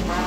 time.